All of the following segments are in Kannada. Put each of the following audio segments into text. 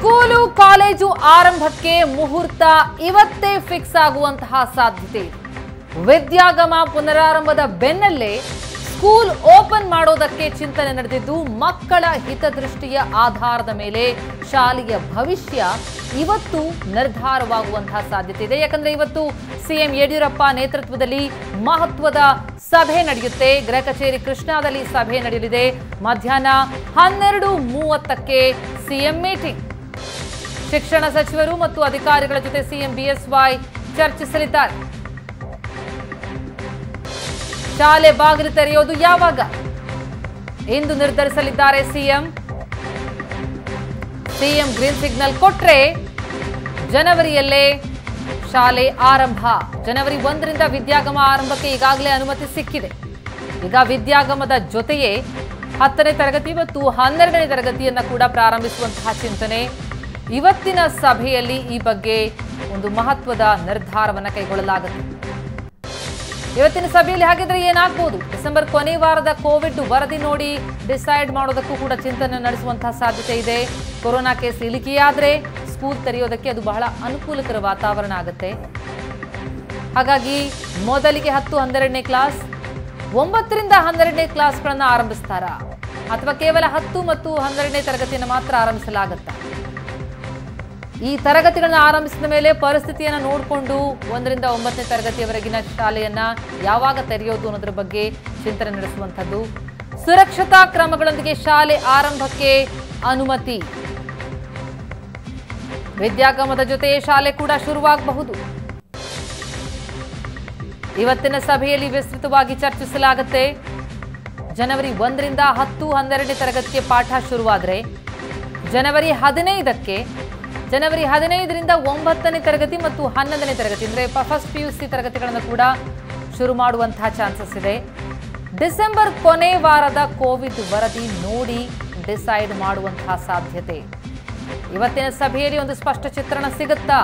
ಸ್ಕೂಲು, ಕಾಲೇಜು ಆರಂಭಕ್ಕೆ ಮುಹೂರ್ತ ಇವತ್ತೇ ಫಿಕ್ಸ್ ಆಗುವಂತಹ ಸಾಧ್ಯತೆ. ವಿದ್ಯಾಗಮ ಪುನರಾರಂಭದ ಬೆನ್ನಲ್ಲೇ ಸ್ಕೂಲ್ ಓಪನ್ ಮಾಡೋದಕ್ಕೆ ಚಿಂತನೆ ನಡೆದಿದ್ದು, ಮಕ್ಕಳ ಹಿತದೃಷ್ಟಿಯ ಆಧಾರದ ಮೇಲೆ ಶಾಲೆಯ ಭವಿಷ್ಯ ಇವತ್ತು ನಿರ್ಧಾರವಾಗುವಂತಹ ಸಾಧ್ಯತೆ ಇದೆ. ಯಾಕಂದ್ರೆ ಇವತ್ತು ಸಿಎಂ ಯಡಿಯೂರಪ್ಪ ನೇತೃತ್ವದಲ್ಲಿ ಮಹತ್ವದ ಸಭೆ ನಡೆಯುತ್ತೆ. ಗೃಹ ಕಚೇರಿ ಕೃಷ್ಣಾದಲ್ಲಿ ಸಭೆ ನಡೆಯಲಿದೆ. ಮಧ್ಯಾಹ್ನ ಹನ್ನೆರಡು ಮೂವತ್ತಕ್ಕೆ ಸಿಎಂ ಮೀಟಿಂಗ್. ಶಿಕ್ಷಣ ಸಚಿವರು ಮತ್ತು ಅಧಿಕಾರಿಗಳ ಜೊತೆ ಸಿಎಂ ಬಿಎಸ್ವೈ ಚರ್ಚಿಸಲಿದ್ದಾರೆ. ಶಾಲೆ ಬಾಗಿಲು ತೆರೆಯೋದು ಯಾವಾಗ? ಎಂದು ನಿರ್ಧರಿಸಲಿದ್ದಾರೆ ಸಿಎಂ. ಸಿಎಂ ಗ್ರೀನ್ ಸಿಗ್ನಲ್ ಕೊಟ್ರೆ ಜನವರಿಯಲ್ಲೇ ಶಾಲೆ ಆರಂಭ. ಜನವರಿ ಒಂದರಿಂದ ವಿದ್ಯಾಗಮ ಆರಂಭಕ್ಕೆ ಈಗಾಗಲೇ ಅನುಮತಿ ಸಿಕ್ಕಿದೆ. ಈಗ ವಿದ್ಯಾಗಮದ ಜೊತೆಯೇ ಹತ್ತನೇ ತರಗತಿ ಮತ್ತು ಹನ್ನೆರಡನೇ ತರಗತಿಯನ್ನು ಕೂಡ ಪ್ರಾರಂಭಿಸುವಂತಹ ಚಿಂತನೆ ಇವತ್ತಿನ ಸಭೆಯಲ್ಲಿ ಈ ಬಗ್ಗೆ ಒಂದು ಮಹತ್ವದ ನಿರ್ಧಾರವನ್ನು ಕೈಗೊಳ್ಳಲಾಗುತ್ತೆ. ಇವತ್ತಿನ ಸಭೆಯಲ್ಲಿ ಹಾಗಿದ್ರೆ ಏನಾಗ್ಬೋದು? ಡಿಸೆಂಬರ್ ಕೊನೆ ವಾರದ ಕೋವಿಡ್ ವರದಿ ನೋಡಿ ಡಿಸೈಡ್ ಮಾಡೋದಕ್ಕೂ ಕೂಡ ಚಿಂತನೆ ನಡೆಸುವಂತಹ ಸಾಧ್ಯತೆ ಇದೆ. ಕೊರೋನಾ ಕೇಸ್ ಇಳಿಕೆಯಾದ್ರೆ ಸ್ಕೂಲ್ ತೆರೆಯೋದಕ್ಕೆ ಅದು ಬಹಳ ಅನುಕೂಲಕರ ವಾತಾವರಣ ಆಗುತ್ತೆ. ಹಾಗಾಗಿ ಮೊದಲಿಗೆ ಹತ್ತು ಹನ್ನೆರಡನೇ ಕ್ಲಾಸ್, ಒಂಬತ್ತರಿಂದ ಹನ್ನೆರಡನೇ ಕ್ಲಾಸ್ಗಳನ್ನು ಆರಂಭಿಸ್ತಾರ? ಅಥವಾ ಕೇವಲ ಹತ್ತು ಮತ್ತು ಹನ್ನೆರಡನೇ ತರಗತಿಯನ್ನು ಮಾತ್ರ ಆರಂಭಿಸಲಾಗುತ್ತಾ? ಈ ತರಗತಿಗಳನ್ನ ಆರಂಭಿಸಿದ ಮೇಲೆ ಪರಿಸ್ಥಿತಿಯನ್ನು ನೋಡಿಕೊಂಡು ಒಂದರಿಂದ ಒಂಬತ್ತನೇ ತರಗತಿಯವರೆಗಿನ ಶಾಲೆಯನ್ನ ಯಾವಾಗ ತೆರೆಯೋದು ಅನ್ನೋದ್ರ ಬಗ್ಗೆ ಚಿಂತನೆ ನಡೆಸುವಂಥದ್ದು. ಸುರಕ್ಷತಾ ಕ್ರಮಗಳೊಂದಿಗೆ ಶಾಲೆ ಆರಂಭಕ್ಕೆ ಅನುಮತಿ. ವಿದ್ಯಾಗಮದ ಜೊತೆ ಶಾಲೆ ಕೂಡ ಶುರುವಾಗಬಹುದು. ಇವತ್ತಿನ ಸಭೆಯಲ್ಲಿ ವಿಸ್ತೃತವಾಗಿ ಚರ್ಚಿಸಲಾಗುತ್ತೆ. ಜನವರಿ ಒಂದರಿಂದ ಹತ್ತು ಹನ್ನೆರಡನೇ ತರಗತಿಗೆ ಪಾಠ ಶುರುವಾದರೆ, ಜನವರಿ ಹದಿನೈದಕ್ಕೆ ಜನವರಿ ಹದಿನೈದರಿಂದ ಒಂಬತ್ತನೇ ತರಗತಿ ಮತ್ತು ಹನ್ನೊಂದನೇ ತರಗತಿ, ಅಂದರೆ ಫಸ್ಟ್ ಪಿ ಯು ಸಿ ತರಗತಿಗಳನ್ನು ಕೂಡ ಶುರು ಮಾಡುವಂತಹ ಚಾನ್ಸಸ್ ಇದೆ. ಡಿಸೆಂಬರ್ ಕೊನೆ ವಾರದ ಕೋವಿಡ್ ವರದಿ ನೋಡಿ ಡಿಸೈಡ್ ಮಾಡುವಂತಹ ಸಾಧ್ಯತೆ. ಇವತ್ತಿನ ಸಭೆಯಲ್ಲಿ ಒಂದು ಸ್ಪಷ್ಟ ಚಿತ್ರಣ ಸಿಗುತ್ತಾ?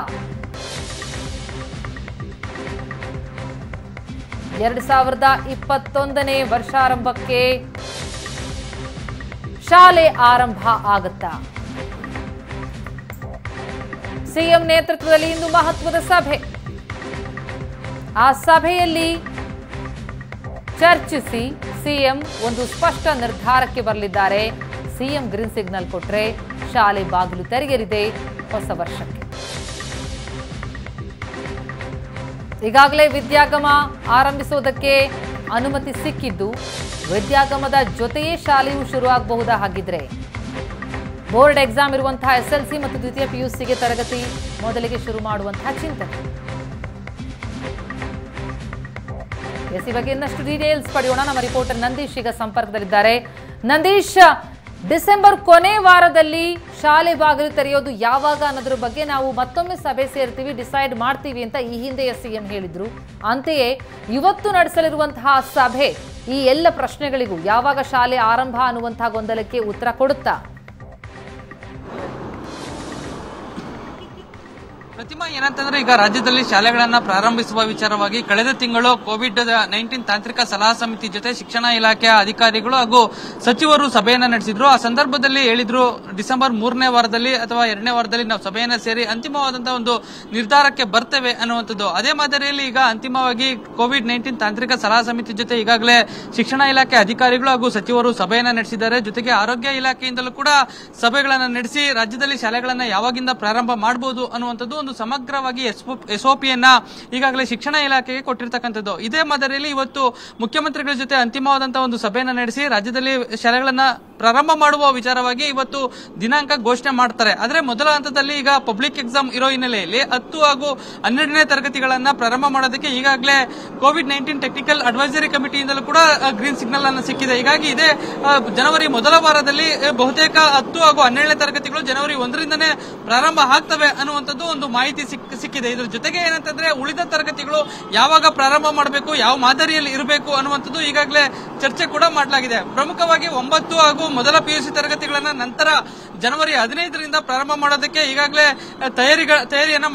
ಎರಡು ಸಾವಿರದ ಇಪ್ಪತ್ತೊಂದನೇ ವರ್ಷಾರಂಭಕ್ಕೆ ಶಾಲೆ ಆರಂಭ ಆಗುತ್ತಾ? ಸಿಎಂ ನೇತೃತ್ವದಲ್ಲಿ ಇಂದು ಮಹತ್ವದ ಸಭೆ. ಆ ಸಭೆಯಲ್ಲಿ ಚರ್ಚಿಸಿ ಸಿಎಂ ಒಂದು ಸ್ಪಷ್ಟ ನಿರ್ಧಾರಕ್ಕೆ ಬರಲಿದ್ದಾರೆ. ಸಿಎಂ ಗ್ರೀನ್ ಸಿಗ್ನಲ್ ಕೊಟ್ರೆ ಶಾಲೆ ಬಾಗಿಲು ತೆರೆಯಲಿದೆ ಹೊಸ ವರ್ಷಕ್ಕೆ. ಈಗಾಗಲೇ ವಿದ್ಯಾಗಮ ಆರಂಭಿಸೋದಕ್ಕೆ ಅನುಮತಿ ಸಿಕ್ಕಿದ್ದು ವಿದ್ಯಾಗಮದ ಜೊತೆಯೇ ಶಾಲೆಯು ಶುರುವಾಗಬಹುದಾ ಹಾಗಿದ್ರೆ ಬೋರ್ಡ್ ಎಕ್ಸಾಮ್ ಇರುವಂತಹ ಎಸ್ ಎಲ್ ಸಿ ಮತ್ತು ದ್ವಿತೀಯ ಪಿಯುಸಿಗೆ ತರಗತಿ ಮೊದಲಿಗೆ ಶುರು ಮಾಡುವಂತಹ ಚಿಂತನೆ. ಎಸ್ ಬಗ್ಗೆ ಇನ್ನಷ್ಟು ಡೀಟೇಲ್ಸ್ ಪಡೆಯೋಣ. ನಮ್ಮ ರಿಪೋರ್ಟರ್ ನಂದೀಶ್ ಈಗ ಸಂಪರ್ಕದಲ್ಲಿದ್ದಾರೆ. ನಂದೀಶ್, ಡಿಸೆಂಬರ್ ಕೊನೆ ವಾರದಲ್ಲಿ ಶಾಲೆ ಬಾಗಿಲು ತೆರೆಯೋದು ಯಾವಾಗ ಅನ್ನೋದ್ರ ಬಗ್ಗೆ ನಾವು ಮತ್ತೊಮ್ಮೆ ಸಭೆ ಸೇರ್ತೀವಿ, ಡಿಸೈಡ್ ಮಾಡ್ತೀವಿ ಅಂತ ಈ ಹಿಂದೆ ಎಸ್ ಸಿ ಎಂ ಹೇಳಿದ್ರು. ಅಂತೆಯೇ ಇವತ್ತು ನಡೆಸಲಿರುವಂತಹ ಸಭೆ ಈ ಎಲ್ಲ ಪ್ರಶ್ನೆಗಳಿಗೂ ಯಾವಾಗ ಶಾಲೆ ಆರಂಭ ಅನ್ನುವಂತಹ ಗೊಂದಲಕ್ಕೆ ಉತ್ತರ ಕೊಡುತ್ತಾ? ಪ್ರತಿಮಾ ಏನಂತಂದ್ರೆ ಈಗ ರಾಜ್ಯದಲ್ಲಿ ಶಾಲೆಗಳನ್ನ ಪ್ರಾರಂಭಿಸುವ ವಿಚಾರವಾಗಿ ಕಳೆದ ತಿಂಗಳು ಕೋವಿಡ್ ನೈನ್ಟೀನ್ ತಾಂತ್ರಿಕ ಸಲಹಾ ಸಮಿತಿ ಜೊತೆ ಶಿಕ್ಷಣ ಇಲಾಖೆಯ ಅಧಿಕಾರಿಗಳು ಹಾಗೂ ಸಚಿವರು ಸಭೆಯನ್ನ ನಡೆಸಿದ್ರು. ಆ ಸಂದರ್ಭದಲ್ಲಿ ಹೇಳಿದ್ರು, ಡಿಸೆಂಬರ್ ಮೂರನೇ ವಾರದಲ್ಲಿ ಅಥವಾ ಎರಡನೇ ವಾರದಲ್ಲಿ ನಾವು ಸಭೆಯನ್ನ ಸೇರಿ ಅಂತಿಮವಾದಂತಹ ಒಂದು ನಿರ್ಧಾರಕ್ಕೆ ಬರ್ತೇವೆ ಅನ್ನುವಂಥದ್ದು. ಅದೇ ಮಾದರಿಯಲ್ಲಿ ಈಗ ಅಂತಿಮವಾಗಿ ಕೋವಿಡ್ ನೈನ್ಟೀನ್ ತಾಂತ್ರಿಕ ಸಲಹಾ ಸಮಿತಿ ಜೊತೆ ಈಗಾಗಲೇ ಶಿಕ್ಷಣ ಇಲಾಖೆ ಅಧಿಕಾರಿಗಳು ಹಾಗೂ ಸಚಿವರು ಸಭೆಯನ್ನ ನಡೆಸಿದ್ದಾರೆ. ಜೊತೆಗೆ ಆರೋಗ್ಯ ಇಲಾಖೆಯಿಂದಲೂ ಕೂಡ ಸಭೆಗಳನ್ನು ನಡೆಸಿ ರಾಜ್ಯದಲ್ಲಿ ಶಾಲೆಗಳನ್ನ ಯಾವಾಗಿಂದ ಪ್ರಾರಂಭ ಮಾಡಬಹುದು ಅನ್ನುವಂಥದ್ದು ಒಂದು ಸಮಗ್ರವಾಗಿ ಎಸ್ಒಪಿಯನ್ನ ಈಗಾಗಲೇ ಶಿಕ್ಷಣ ಇಲಾಖೆಗೆ ಕೊಟ್ಟಿರ್ತಕ್ಕಂಥದ್ದು. ಇದೇ ಮಾದರಿಯಲ್ಲಿ ಇವತ್ತು ಮುಖ್ಯಮಂತ್ರಿಗಳ ಜೊತೆ ಅಂತಿಮವಾದಂತಹ ಒಂದು ಸಭೆಯನ್ನು ನಡೆಸಿ ರಾಜ್ಯದಲ್ಲಿ ಶಾಲೆಗಳನ್ನ ಪ್ರಾರಂಭ ಮಾಡುವ ವಿಚಾರವಾಗಿ ಇವತ್ತು ದಿನಾಂಕ ಘೋಷಣೆ ಮಾಡ್ತಾರೆ. ಆದ್ರೆ ಮೊದಲ ಹಂತದಲ್ಲಿ ಈಗ ಪಬ್ಲಿಕ್ ಎಕ್ಸಾಮ್ ಇರೋ ಹಿನ್ನೆಲೆಯಲ್ಲಿ ಹತ್ತು ಹಾಗೂ ಹನ್ನೆರಡನೇ ತರಗತಿಗಳನ್ನ ಪ್ರಾರಂಭ ಮಾಡೋದಕ್ಕೆ ಈಗಾಗಲೇ ಕೋವಿಡ್ ನೈನ್ಟೀನ್ ಟೆಕ್ನಿಕಲ್ ಅಡ್ವೈಸರಿ ಕಮಿಟಿಯಿಂದಲೂ ಕೂಡ ಗ್ರೀನ್ ಸಿಗ್ನಲ್ ಅನ್ನು ಸಿಕ್ಕಿದೆ. ಹೀಗಾಗಿ ಇದೇ ಜನವರಿ ಮೊದಲ ವಾರದಲ್ಲಿ ಬಹುತೇಕ ಹತ್ತು ಹಾಗೂ ಹನ್ನೆರಡನೇ ತರಗತಿಗಳು ಜನವರಿ ಒಂದರಿಂದನೇ ಪ್ರಾರಂಭ ಆಗ್ತವೆ ಅನ್ನುವಂಥದ್ದು ಒಂದು ಮಾಹಿತಿ ಸಿಕ್- ಸಿಕ್ಕಿದೆ. ಇದರ ಜೊತೆಗೆ ಏನಂತಂದ್ರೆ ಉಳಿದ ತರಗತಿಗಳು ಯಾವಾಗ ಪ್ರಾರಂಭ ಮಾಡಬೇಕು, ಯಾವ ಮಾದರಿಯಲ್ಲಿ ಇರಬೇಕು ಅನ್ನುವಂಥದ್ದು ಈಗಾಗಲೇ ಚರ್ಚೆ ಕೂಡ ಮಾಡಲಾಗಿದೆ. ಪ್ರಮುಖವಾಗಿ ಒಂಬತ್ತು ಹಾಗೂ ಮೊದಲ ಪಿಯುಸಿ ತರಗತಿಗಳನ್ನ ನಂತರ ಜನವರಿ ಹದಿನೈದರಿಂದ ಪ್ರಾರಂಭ ಮಾಡೋದಕ್ಕೆ ಈಗಾಗಲೇ ತಯಾರಿಗಳ ತಯಾರಿಯನ್ನ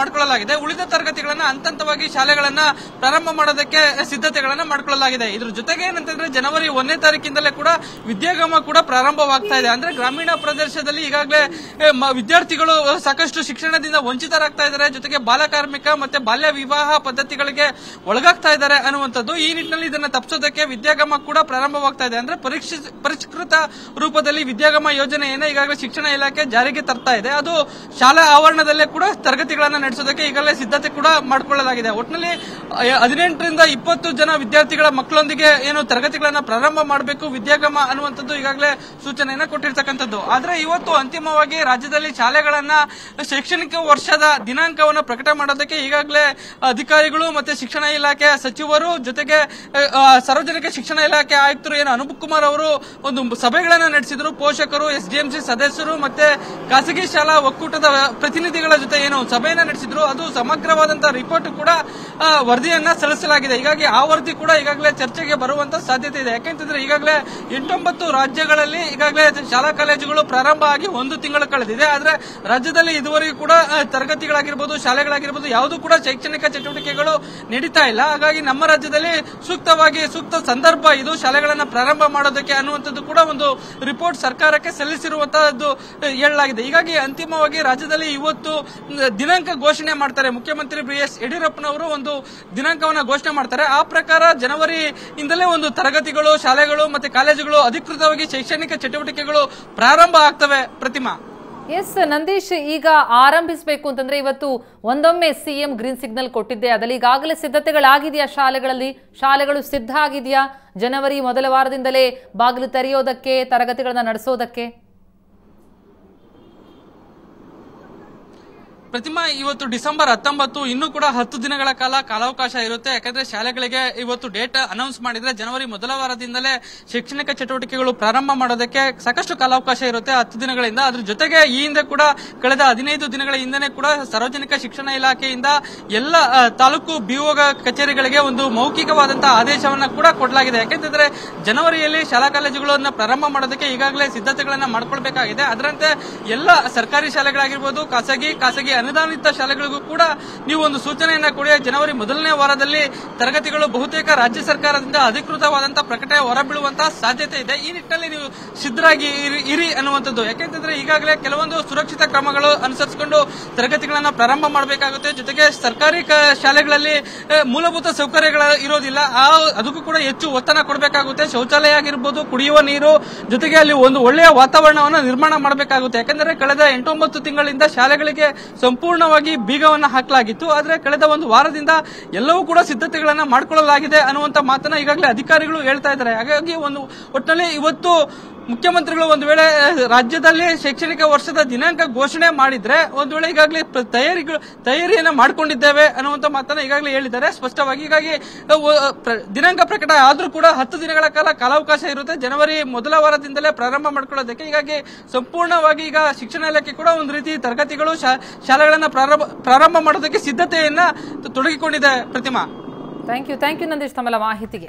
ಮಾಡಿಕೊಳ್ಳಲಾಗಿದೆ. ಉಳಿದ ತರಗತಿಗಳನ್ನ ಹಂತ ಹಂತವಾಗಿ ಶಾಲೆಗಳನ್ನ ಪ್ರಾರಂಭ ಮಾಡೋದಕ್ಕೆ ಸಿದ್ಧತೆಗಳನ್ನ ಮಾಡ್ಕೊಳ್ಳಲಾಗಿದೆ. ಇದ್ರ ಜೊತೆಗೆ ಏನಂತಂದ್ರೆ ಜನವರಿ ಒಂದನೇ ತಾರೀಕಿಂದಲೇ ಕೂಡ ವಿದ್ಯಾಗಮ ಕೂಡ ಪ್ರಾರಂಭವಾಗ್ತಾ ಇದೆ. ಅಂದ್ರೆ ಗ್ರಾಮೀಣ ಪ್ರದೇಶದಲ್ಲಿ ಈಗಾಗಲೇ ವಿದ್ಯಾರ್ಥಿಗಳು ಸಾಕಷ್ಟು ಶಿಕ್ಷಣದಿಂದ ವಂಚಿತರಾಗ್ತಾ ಇದ್ದಾರೆ. ಜೊತೆಗೆ ಬಾಲಕಾರ್ಮಿಕ ಮತ್ತೆ ಬಾಲ್ಯ ವಿವಾಹ ಪದ್ಧತಿಗಳಿಗೆ ಒಳಗಾಗ್ತಾ ಇದ್ದಾರೆ ಅನ್ನುವಂಥದ್ದು ಈ ನಿಟ್ಟಿನಲ್ಲಿ ಇದನ್ನ ತಪ್ಪಿಸೋದಕ್ಕೆ ವಿದ್ಯಾಗಮ ಕೂಡ ಪ್ರಾರಂಭವಾಗ್ತಾ ಇದೆ. ಅಂದ್ರೆ ಪರೀಕ್ಷಿ ರೂಪದಲ್ಲಿ ವಿದ್ಯಾಗಮ ಯೋಜನೆಯನ್ನು ಈಗಾಗಲೇ ಶಿಕ್ಷಣ ಇಲಾಖೆ ಜಾರಿಗೆ ತರ್ತಾ ಇದೆ. ಅದು ಶಾಲಾ ಆವರಣದಲ್ಲೇ ಕೂಡ ತರಗತಿಗಳನ್ನ ನಡೆಸೋದಕ್ಕೆ ಈಗಾಗಲೇ ಸಿದ್ಧತೆ ಕೂಡ ಮಾಡಿಕೊಳ್ಳಲಾಗಿದೆ. ಒಟ್ಟಿನಲ್ಲಿ ಹದಿನೆಂಟರಿಂದ ಇಪ್ಪತ್ತು ಜನ ವಿದ್ಯಾರ್ಥಿಗಳ ಮಕ್ಕಳೊಂದಿಗೆ ಏನು ತರಗತಿಗಳನ್ನ ಪ್ರಾರಂಭ ಮಾಡಬೇಕು, ವಿದ್ಯಾಗಮ ಅನ್ನುವಂಥದ್ದು ಈಗಾಗಲೇ ಸೂಚನೆಯನ್ನ ಕೊಟ್ಟಿರ್ತಕ್ಕಂಥದ್ದು. ಆದರೆ ಇವತ್ತು ಅಂತಿಮವಾಗಿ ರಾಜ್ಯದಲ್ಲಿ ಶಾಲೆಗಳನ್ನ ಶೈಕ್ಷಣಿಕ ವರ್ಷದ ದಿನಾಂಕವನ್ನು ಪ್ರಕಟ ಮಾಡೋದಕ್ಕೆ ಈಗಾಗಲೇ ಅಧಿಕಾರಿಗಳು ಮತ್ತೆ ಶಿಕ್ಷಣ ಇಲಾಖೆ ಸಚಿವರು ಜೊತೆಗೆ ಸಾರ್ವಜನಿಕ ಶಿಕ್ಷಣ ಇಲಾಖೆ ಆಯುಕ್ತರು ಏನು ಅನುಪ್ ಕುಮಾರ್ ಅವರು ಒಂದು ಸಭೆಗಳನ್ನ ನಡೆಸಿದ್ರು, ಪೋಷಕರು, ಎಸ್ಡಿಎಂಸಿ ಸದಸ್ಯರು ಮತ್ತೆ ಖಾಸಗಿ ಶಾಲಾ ಒಕ್ಕೂಟದ ಪ್ರತಿನಿಧಿಗಳ ಜೊತೆ ಏನು ಸಭೆಯನ್ನ ನಡೆಸಿದ್ರು. ಅದು ಸಮಗ್ರವಾದಂತಹ ರಿಪೋರ್ಟ್ ಕೂಡ ವರದಿಯನ್ನ ಸಲ್ಲಿಸಲಾಗಿದೆ. ಹೀಗಾಗಿ ಆ ವರದಿ ಕೂಡ ಈಗಾಗಲೇ ಚರ್ಚೆಗೆ ಬರುವಂತ ಸಾಧ್ಯತೆ ಇದೆ. ಯಾಕೆಂತಂದ್ರೆ ಈಗಾಗಲೇ ಎಂಟೊಂಬತ್ತು ರಾಜ್ಯಗಳಲ್ಲಿ ಈಗಾಗಲೇ ಶಾಲಾ ಕಾಲೇಜುಗಳು ಪ್ರಾರಂಭ ಆಗಿ ಒಂದು ತಿಂಗಳು ಕಳೆದಿದೆ. ಆದ್ರೆ ರಾಜ್ಯದಲ್ಲಿ ಇದುವರೆಗೂ ಕೂಡ ತರಗತಿಗಳಾಗಿರ್ಬೋದು, ಶಾಲೆಗಳಾಗಿರ್ಬೋದು ಯಾವುದೂ ಕೂಡ ಶೈಕ್ಷಣಿಕ ಚಟುವಟಿಕೆಗಳು ನಡೀತಾ ಇಲ್ಲ. ಹಾಗಾಗಿ ನಮ್ಮ ರಾಜ್ಯದಲ್ಲಿ ಸೂಕ್ತವಾಗಿ, ಸೂಕ್ತ ಸಂದರ್ಭ ಇದು. ಶಾಲೆಗಳನ್ನು ಪ್ರಾರಂಭ ಮಾಡೋದಕ್ಕೆ ಅನ್ನುವಂಥದ್ದು ಕೂಡ ಒಂದು ರಿಪೋರ್ಟ್ ಸರ್ಕಾರಕ್ಕೆ ಸಲ್ಲಿಸಿರುವಂತಹದ್ದು ಹೇಳಲಾಗಿದೆ. ಹೀಗಾಗಿ ಅಂತಿಮವಾಗಿ ರಾಜ್ಯದಲ್ಲಿ ಇವತ್ತು ದಿನಾಂಕ ಘೋಷಣೆ ಮಾಡ್ತಾರೆ. ಮುಖ್ಯಮಂತ್ರಿ ಬಿ ಎಸ್ ಯಡಿಯೂರಪ್ಪನವರು ಒಂದು ದಿನಾಂಕವನ್ನು ಘೋಷಣೆ ಮಾಡ್ತಾರೆ. ಆ ಪ್ರಕಾರ ಜನವರಿ ಇಂದಲೇ ಒಂದು ತರಗತಿಗಳು, ಶಾಲೆಗಳು ಮತ್ತೆ ಕಾಲೇಜುಗಳು ಅಧಿಕೃತವಾಗಿ ಶೈಕ್ಷಣಿಕ ಚಟುವಟಿಕೆಗಳು ಪ್ರಾರಂಭ ಆಗ್ತವೆ, ಪ್ರತಿಮಾ. ಎಸ್, ನಂದೀಶ್, ಈಗ ಆರಂಭಿಸಬೇಕು ಅಂತಂದ್ರೆ ಇವತ್ತು ಒಂದೊಮ್ಮೆ ಸಿಎಂ ಗ್ರೀನ್ ಸಿಗ್ನಲ್ ಕೊಟ್ಟಿದ್ದೆ. ಅದರಲ್ಲಿ ಈಗಾಗಲೇ ಸಿದ್ಧತೆಗಳಾಗಿದೆಯಾ ಶಾಲೆಗಳಲ್ಲಿ? ಶಾಲೆಗಳು ಸಿದ್ಧ ಆಗಿದೆಯಾ? ಜನವರಿ ಮೊದಲ ವಾರದಿಂದಲೇ ಬಾಗಿಲು ತೆರೆಯೋದಕ್ಕೆ, ತರಗತಿಗಳನ್ನ ನಡೆಸೋದಕ್ಕೆ? ಪ್ರತಿಮಾ ಇವತ್ತು ಡಿಸೆಂಬರ್ ಹತ್ತೊಂಬತ್ತು, ಇನ್ನೂ ಕೂಡ ಹತ್ತು ದಿನಗಳ ಕಾಲ ಕಾಲಾವಕಾಶ ಇರುತ್ತೆ. ಯಾಕಂದ್ರೆ ಶಾಲೆಗಳಿಗೆ ಇವತ್ತು ಡೇಟ್ ಅನೌನ್ಸ್ ಮಾಡಿದ್ರೆ ಜನವರಿ ಮೊದಲ ವಾರದಿಂದಲೇ ಶೈಕ್ಷಣಿಕ ಚಟುವಟಿಕೆಗಳು ಪ್ರಾರಂಭ ಮಾಡೋದಕ್ಕೆ ಸಾಕಷ್ಟು ಕಾಲಾವಕಾಶ ಇರುತ್ತೆ ಹತ್ತು ದಿನಗಳಿಂದ. ಅದ್ರ ಜೊತೆಗೆ ಈ ಹಿಂದೆ ಕೂಡ ಕಳೆದ ಹದಿನೈದು ದಿನಗಳ ಹಿಂದೆನೆ ಕೂಡ ಸಾರ್ವಜನಿಕ ಶಿಕ್ಷಣ ಇಲಾಖೆಯಿಂದ ಎಲ್ಲ ತಾಲೂಕು ಬಿಒ ಕಚೇರಿಗಳಿಗೆ ಒಂದು ಮೌಖಿಕವಾದಂತಹ ಆದೇಶವನ್ನ ಕೂಡ ಕೊಡಲಾಗಿದೆ. ಯಾಕೆಂತಂದ್ರೆ ಜನವರಿಯಲ್ಲಿ ಶಾಲಾ ಕಾಲೇಜುಗಳನ್ನು ಪ್ರಾರಂಭ ಮಾಡೋದಕ್ಕೆ ಈಗಾಗಲೇ ಸಿದ್ಧತೆಗಳನ್ನ ಮಾಡ್ಕೊಳ್ಬೇಕಾಗಿದೆ. ಅದರಂತೆ ಎಲ್ಲ ಸರ್ಕಾರಿ ಶಾಲೆಗಳಾಗಿರ್ಬೋದು, ಖಾಸಗಿ ಖಾಸಗಿ ಅನುದಾನಿತ ಶಾಲೆಗಳಿಗೂ ಕೂಡ ನೀವು ಒಂದು ಸೂಚನೆಯನ್ನ ಕೊಡಿ. ಜನವರಿ ಮೊದಲನೇ ವಾರದಲ್ಲಿ ತರಗತಿಗಳು ಬಹುತೇಕ ರಾಜ್ಯ ಸರ್ಕಾರದಿಂದ ಅಧಿಕೃತವಾದಂತಹ ಪ್ರಕಟಣೆ ಹೊರಬೀಳುವಂತಹ ಸಾಧ್ಯತೆ ಇದೆ. ಈ ನಿಟ್ಟಿನಲ್ಲಿ ನೀವು ಸಿದ್ಧರಾಗಿ ಇರಿ- ಅನ್ನುವಂಥದ್ದು. ಯಾಕೆಂತಂದ್ರೆ ಈಗಾಗಲೇ ಕೆಲವೊಂದು ಸುರಕ್ಷಿತ ಕ್ರಮಗಳು ಅನುಸರಿಸಿಕೊಂಡು ತರಗತಿಗಳನ್ನ ಪ್ರಾರಂಭ ಮಾಡಬೇಕಾಗುತ್ತೆ. ಜೊತೆಗೆ ಸರ್ಕಾರಿ ಶಾಲೆಗಳಲ್ಲಿ ಮೂಲಭೂತ ಸೌಕರ್ಯಗಳ ಇರೋದಿಲ್ಲ. ಆ, ಅದಕ್ಕೂ ಕೂಡ ಹೆಚ್ಚು ಒತ್ತಡ ಕೊಡಬೇಕಾಗುತ್ತೆ. ಶೌಚಾಲಯ ಆಗಿರ್ಬೋದು, ಕುಡಿಯುವ ನೀರು, ಜೊತೆಗೆ ಅಲ್ಲಿ ಒಂದು ಒಳ್ಳೆಯ ವಾತಾವರಣವನ್ನು ನಿರ್ಮಾಣ ಮಾಡಬೇಕಾಗುತ್ತೆ. ಯಾಕಂದ್ರೆ ಕಳೆದ ಎಂಟೊಂಬತ್ತು ತಿಂಗಳಿಂದ ಶಾಲೆಗಳಿಗೆ ಸಂಪೂರ್ಣವಾಗಿ ಬೀಗವನ್ನ ಹಾಕಲಾಗಿತ್ತು. ಆದರೆ ಕಳೆದ ಒಂದು ವಾರದಿಂದ ಎಲ್ಲವೂ ಕೂಡ ಸಿದ್ಧತೆಗಳನ್ನ ಮಾಡಿಕೊಳ್ಳಲಾಗಿದೆ ಅನ್ನುವಂತ ಮಾತನ್ನ ಈಗಾಗಲೇ ಅಧಿಕಾರಿಗಳು ಹೇಳ್ತಾ ಇದ್ದಾರೆ. ಹಾಗಾಗಿ ಒಂದು ಒಟ್ಟಿನಲ್ಲಿ ಇವತ್ತು ಮುಖ್ಯಮಂತ್ರಿಗಳು ಒಂದು ವೇಳೆ ರಾಜ್ಯದಲ್ಲಿ ಶೈಕ್ಷಣಿಕ ವರ್ಷದ ದಿನಾಂಕ ಘೋಷಣೆ ಮಾಡಿದ್ರೆ, ಒಂದು ವೇಳೆ ಈಗಾಗಲೇ ತಯಾರಿಗಳು, ತಯಾರಿಯನ್ನು ಮಾಡ್ಕೊಂಡಿದ್ದೇವೆ ಅನ್ನುವಂತ ಮಾತನ್ನ ಈಗಾಗಲೇ ಹೇಳಿದ್ದಾರೆ. ಸ್ಪಷ್ಟವಾಗಿ ಹೀಗಾಗಿ ದಿನಾಂಕ ಪ್ರಕಟ ಆದರೂ ಕೂಡ ಹತ್ತು ದಿನಗಳ ಕಾಲ ಕಾಲಾವಕಾಶ ಇರುತ್ತೆ. ಜನವರಿ ಮೊದಲ ವಾರದಿಂದಲೇ ಪ್ರಾರಂಭ ಮಾಡ್ಕೊಳ್ಳೋದಕ್ಕೆ ಹೀಗಾಗಿ ಸಂಪೂರ್ಣವಾಗಿ ಈಗ ಶಿಕ್ಷಣ ಇಲಾಖೆ ಕೂಡ ಒಂದು ರೀತಿ ತರಗತಿಗಳು ಶಾಲೆಗಳನ್ನು ಶಾಲೆಗಳನ್ನ ಪ್ರಾರಂಭ ಪ್ರಾರಂಭ ಮಾಡೋದಕ್ಕೆ ಸಿದ್ಧತೆಯನ್ನ ತೊಡಗಿಕೊಂಡಿದೆ Prathima. Thank you thank you Nandeesh ತಮ್ಮೆಲ್ಲ ಮಾಹಿತಿಗೆ.